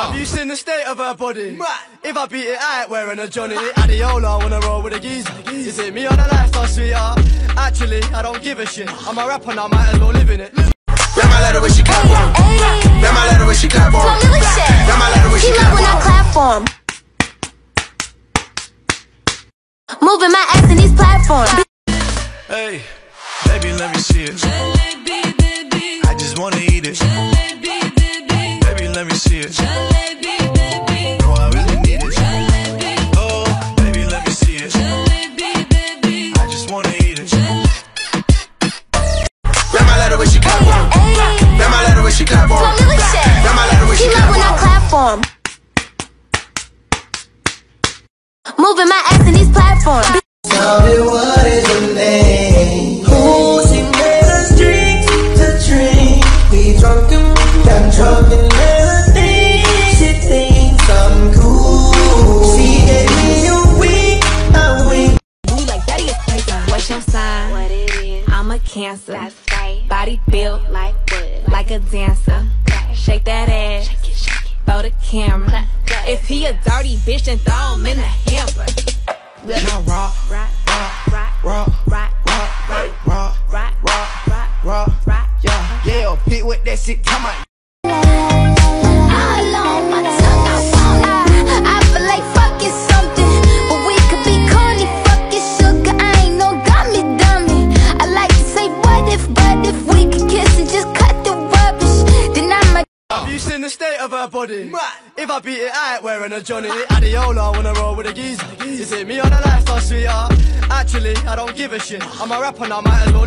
Have you seen the state of her body? If I beat it, I ain't wearing a Johnny. Adiola, wanna roll with a geezer. You see me on a lifestyle, sweetheart. Actually, I don't give a shit. I'm a rapper now, might as well live in it. Damn, I let her when she clap for him. Damn, I let when she clap for him. Damn, I let when she He clap love when I for him. clap for him. Moving my ass in these platforms. Hey, baby, let me see it. I just wanna eat it. Baby, let me see it. baby. No, I really need it. Oh, baby, let me see it. baby. I just wanna eat it. Damn, I let her when she clap for him. Damn, I let her when she clap for him. Damn, I let her when He she love clap when I for him. clap for him. Moving my ass in these platforms. Tell me what is your name? Cancer. that's right. Body built Like what? like a dancer. Shake that ass for the camera. If he a dirty bitch, then throw him in the hamper. Now rock, Rock, rock, rock, rock, rock, rock, rock, rock, rock, rock, rock. rock. Yeah, yeah, pit with that shit. Come on. I beat it, I ain't wearing a Johnny. Adiola, wanna roll with a geezer. You see me on a lifestyle, sweetheart. Uh. Actually, I don't give a shit. I'm a rapper now, might as well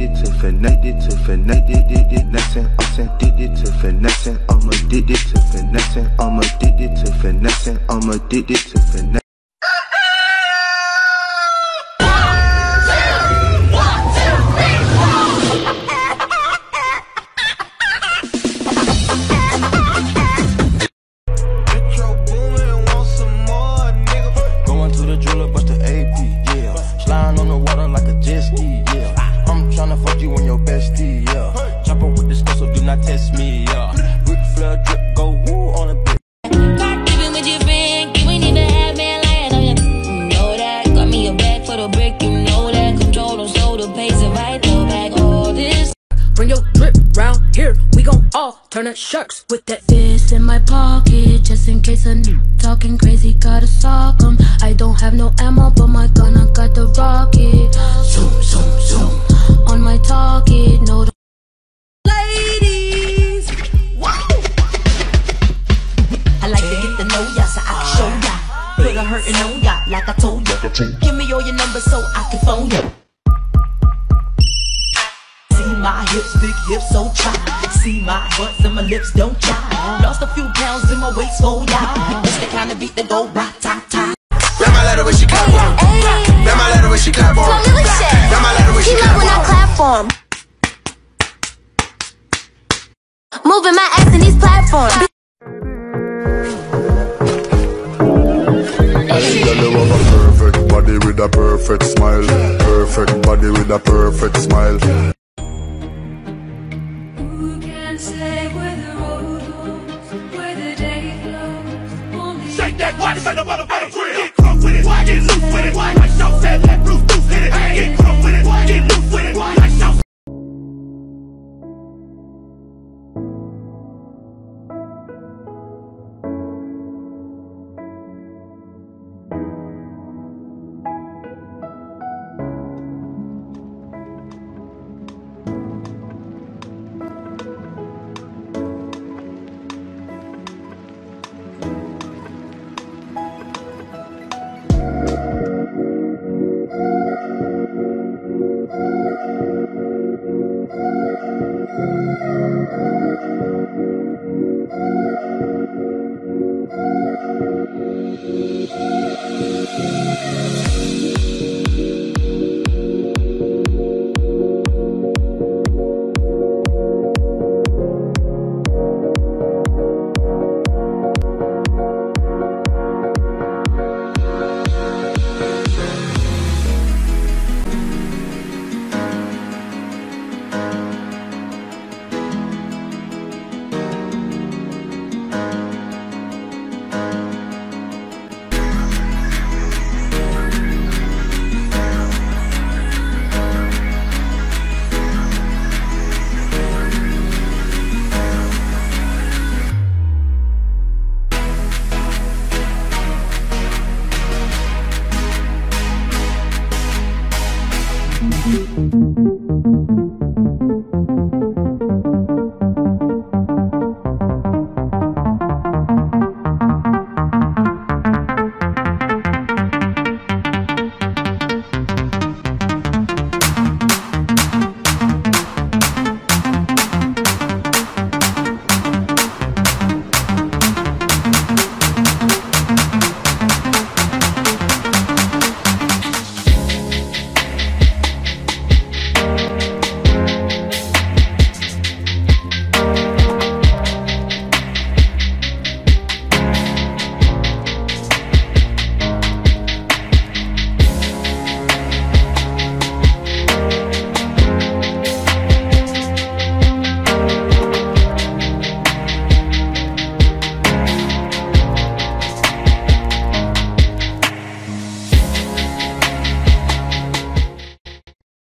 Addicted to finessing, to finessing, finessing, I'm addicted to finessing, I'm addicted to finessing, I'm addicted to finessing, I'm addicted to finessing. We gon' all turn to sharks with that fist in my pocket, just in case a n- talking crazy, gotta sock 'em. I don't have no ammo, but my gun, I got the rocket. Zoom, zoom, zoom, on my target, no. Ladies, I like to get to know ya so I can show ya. Put a hurtin' on ya like I told ya. Give me all your numbers so I can phone ya. See my hips, big hips, so try. See my butts and my lips, don't try. Lost a few pounds in my waist, oh yeah. It's the kind of beat that go rock, ta ta. Damn, I let her when she clap for him. Damn, I let her when she clap for him. Damn, I let her when He she love clap when I for clap for him. Moving my ass in these platforms. I see that you have a perfect body with a perfect smile. Perfect body with a perfect smile. Shake that body, the motherfucker grill. Get crunk with it, get loose with it. Like Shaw said, let Bruce Bruce hit it. Get crunk with it, get loose with it. Like